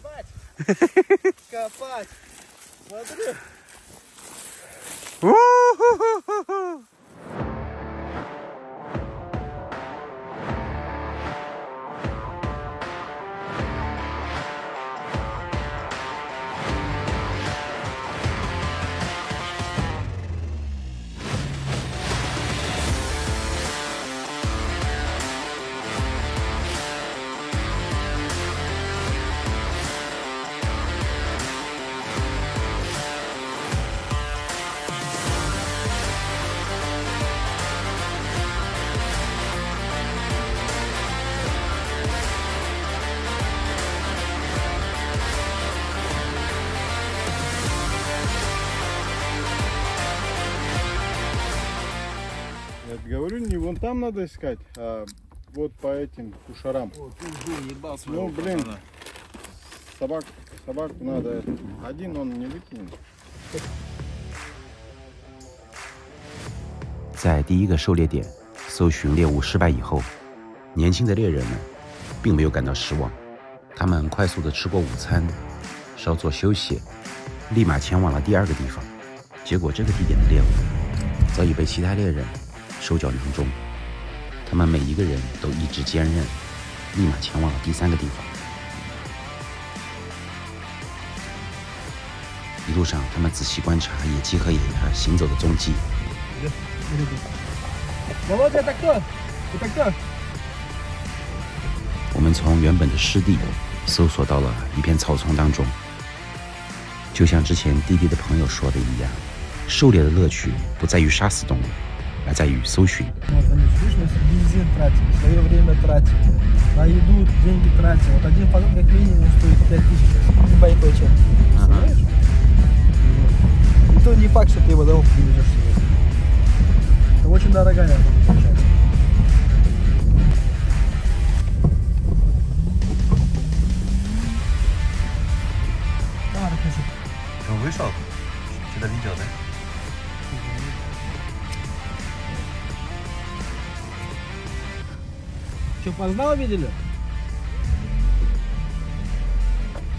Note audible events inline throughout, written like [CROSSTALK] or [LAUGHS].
Ебать! [LAUGHS] Копать! Смотри! говорю, не вон там надо искать, а вот по этим кушарам. О, пизду, ебал Ну, блин, собак, собаку надо. это. Один он не выкинет. 在第一个狩猎点搜寻猎物失败以后，年轻的猎人们并没有感到失望，他们快速的吃过午餐，稍作休息，立马前往了第二个地方。结果这个地点的猎物早已被其他猎人 手脚囊中，他们每一个人都意志坚韧，立马前往了第三个地方。一路上，他们仔细观察野鸡和野鸭行走的踪迹。我们从原本的湿地搜索到了一片草丛当中，就像之前滴滴的朋友说的一样，狩猎的乐趣不在于杀死动物。而在于搜寻。 Вот они, видишь, мы бензин тратим, свое время тратим, на еду деньги тратим. Вот один фазан как минимум стоит 5 тысяч. Не бои чем. Представляешь? И то не факт, что ты его домой привезешь себе. Это очень дорогая получается. А, расскажи. Он вышел? Что-то видел, да? познал видели?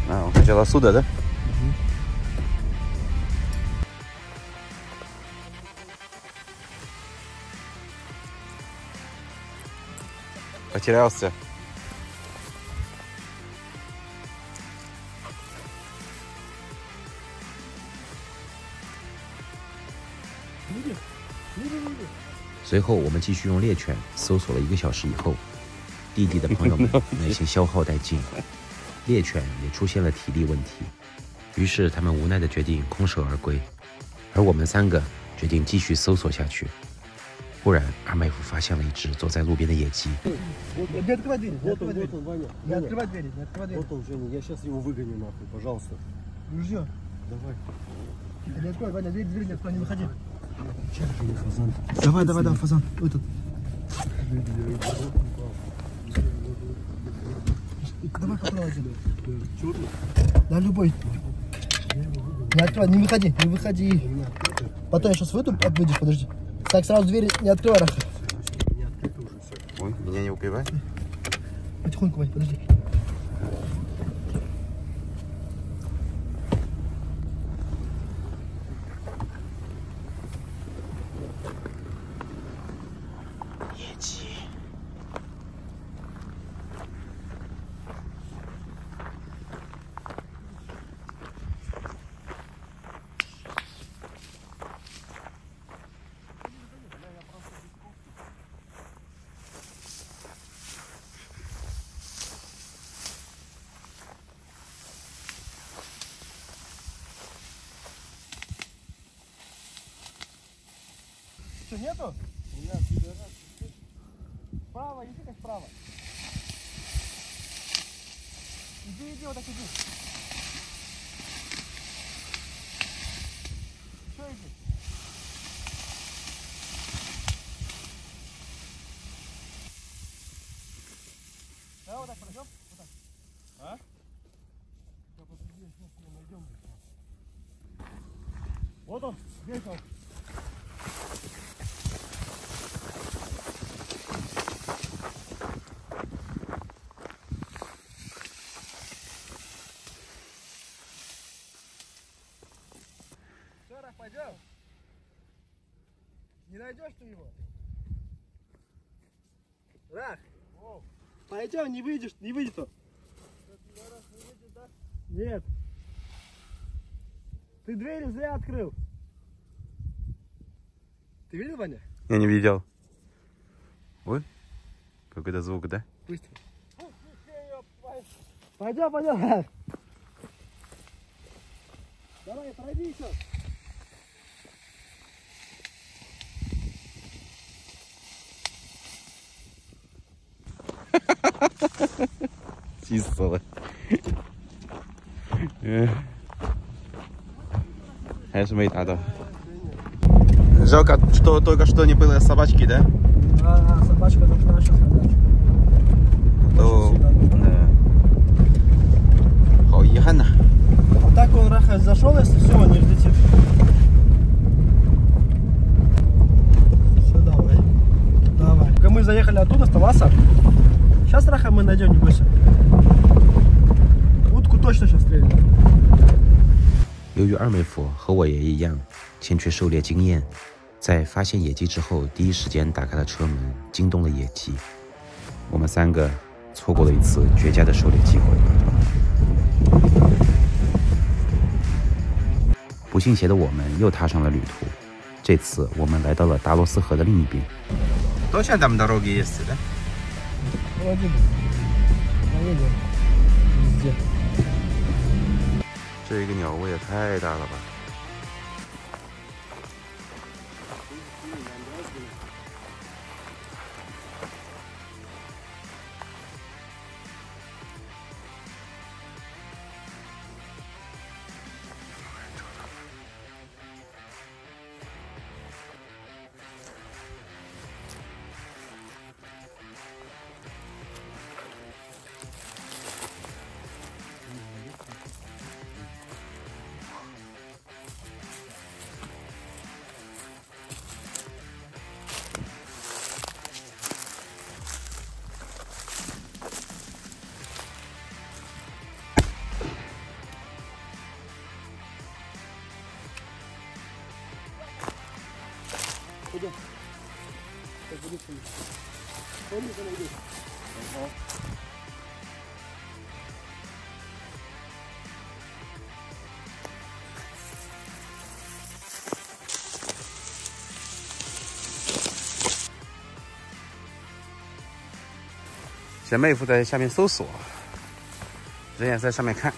А, он хотел отсюда, да? Потерялся. Видишь? Видишь, видишь? 随后，我们继续用猎犬搜索了一个小时以后， 弟弟的朋友们 [LAUGHS] 耐心消耗殆尽，猎犬也出现了体力问题，于是他们无奈的决定空手而归，而我们三个决定继续搜索下去。忽然，二麦夫发现了一只坐在路边的野鸡，Давай. Попробуй сюда. Черный? Да, любой. Не открывай, не выходи, не выходи. Потом я сейчас выйду, выйдешь, подожди. Так, сразу двери не открывай, Раха. Не открыто уже все. Ой, меня не убивай. Потихоньку, Вань, подожди. Что, нету? Справа, иди как справа. Иди, иди, вот так иди. Еще иди. Давай вот так пройдем. Вот так. А? Сейчас, подожди, сейчас мы найдем. Вот он, здесь он. Не найдешь ты его? Рах. Пойдем, не выйдешь, не выйдет он. Нет. Ты двери зря открыл. Ты видел, Ваня? Я не видел. Ой, какой-то звук, да? Быстро. Пойдем, пойдем. Давай, пройди еще. Чистила. Это мыть надо. Жалко, что только что не было собачки, да? А, собачка нужна сейчас То... Да. Хо, ехана. А так он рахать зашел, если все, не взлетит. Все, давай. Давай. Когда мы заехали оттуда, оставался. Таласа. Сейчас раха мы найдем, не бойся. Утку точно сейчас стрельнем. 由于二妹夫和我也一样欠缺狩猎经验，在发现野鸡之后，第一时间打开了车门，惊动了野鸡。我们三个错过了一次绝佳的狩猎机会。不信邪的我们又踏上了旅途，这次我们来到了达罗斯河的另一边。Точно там дороги есть, да? Молодец. Поедем. Везде. 这个鸟窝也太大了吧！ 小妹夫在下面搜索人也在上面看。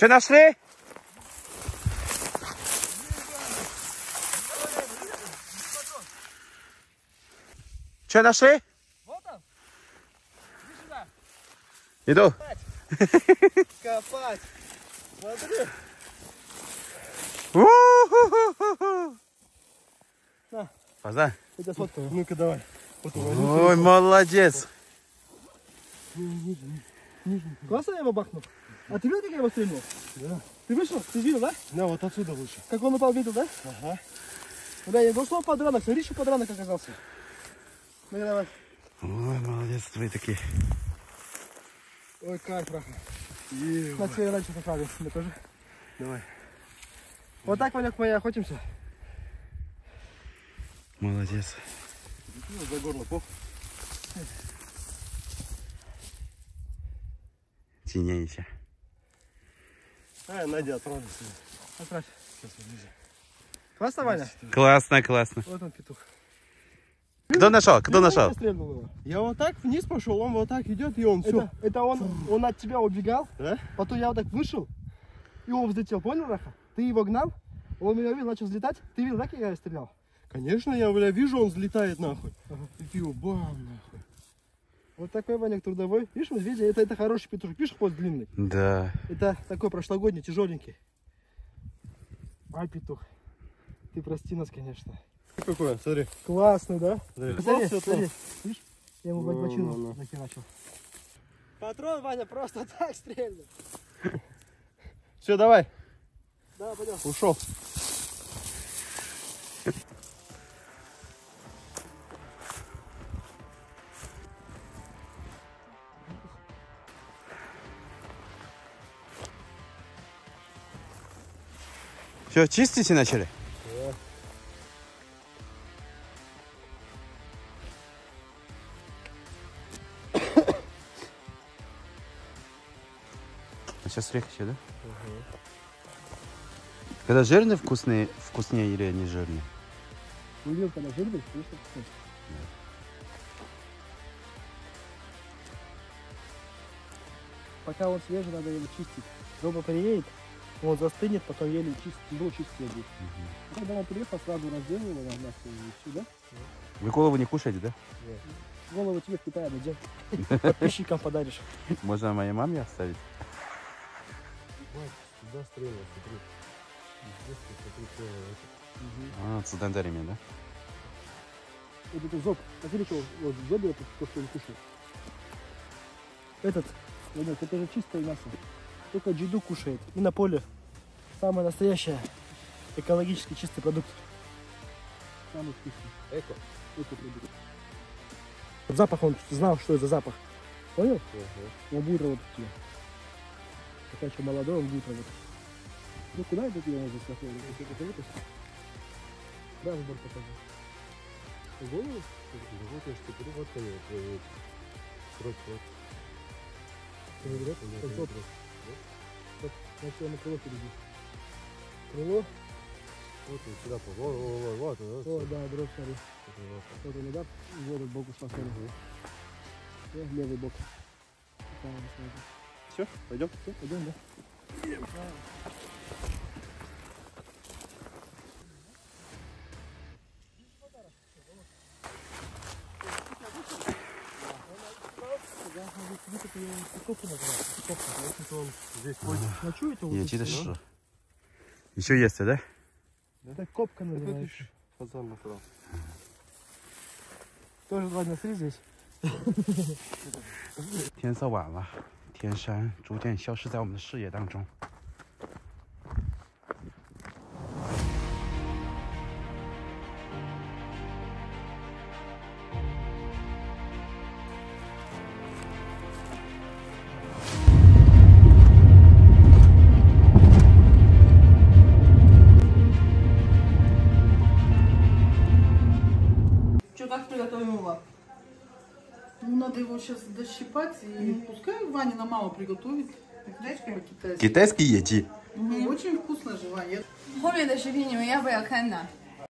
全 нашли? Что нашли? Вот он. Иди сюда. Иду. Копать. Смотри. У-ху-ху-ху-ху. На. Паза. Я тебя сфоткаю. Ну-ка давай. Вот Ой, молодец. Классно я его бахнул? А ты видел, как я его стрельнул? Да. Ты вышел? Ты видел, да? На, вот отсюда лучше. Как он упал, видел, да? Ага. Бля, я думал, что он подранок. Смотри, что подранок оказался. Ну давай. Ой, молодец, твои такие. Ой, кайф, браха. Е, На тебе раньше поправил. Мне тоже. Давай. Вот так, Ваняк, мы и охотимся. Молодец. За горло пох. Еще. А, Надя отправился. Отправь. Сейчас вылезем. Классно, Ваня? Классно, классно. Вот он, петух. Кто нашел? Кто нашел? я вот так вниз пошел, он вот так идет, и он все. Это, это он, он от тебя убегал, Да? потом я вот так вышел, и он взлетел, понял, Раха? Ты его гнал, он меня увидел, начал взлетать. Ты видел, да, как я стрелял? Конечно, я, бля, вижу, он взлетает нахуй. Ага. И ты его бам, нахуй. Вот такой Ваняк трудовой. Видишь, медведя, это, это хороший петушок. Видишь, хвост длинный? Да. Это такой прошлогодний, тяжеленький. Ай, петух. Ты прости нас, конечно. Какой он, смотри. Классный, да? Да, Посмотри, класс, смотри. Видишь? Я ему Ну, бочину ну, ну. захерачил. Патрон, Ваня, просто [LAUGHS] так стрельнул. Все, давай. Да, пойдем. Ушел. Все, чистите начали? А сейчас легче, да? Когда жирный вкусный, вкуснее или не жирный? Увидел, когда конечно, вкусно. Пока он свежий, надо его чистить. Роба приедет, он застынет, потом еле чистить, был чистить будет. Когда он приехал, сразу разделал его на мясо и все, да? Вы голову не кушаете, да? Голову тебе в Китае найдем. [LAUGHS] Подписчикам подаришь. Можно моей маме оставить? Сюда стрелы, смотри. А, цудандарями, да? Вот этот зоб. Смотри, что вот в зобе это то, что он кушает. Этот, это же чистое мясо. Только джиду кушает. И на поле самое настоящее экологически чистый продукт. Самый вкусный. Эко. Эко-продукт. Вот запах, он знал, что это за запах. Понял? Он будет работать тебе. Пока еще молодой, он будет работать. Ну куда это тебе нужно смотреть? Если это выпуск? Да, выбор покажи. Голову? Вот я что, вот я Срок, вот. Ты не Концов. Значит, на крыло перейди. Крыло? Вот он сюда, по- вот, вот, вот, вот, О, вот. да, дробь, смотри. Вот он, да, в этот бок ушла, смотри. И левый бок. Все, пойдем. Всё, пойдем, да? Здесь Ночует его? Я тут тебе всё, что? Еще есть, да? да? Это копка Это называется. ж фазан натурал. Тоже два дня сри здесь. 天色晚了，天山逐渐消失在我们的视野当中。 сейчас дощипать, и пускай Ванина мама приготовит. Знаешь, по-китайски. 给 тайский ети， Мгм, Очень вкусно же, Ваня. 后面的视频你们要不要看呢？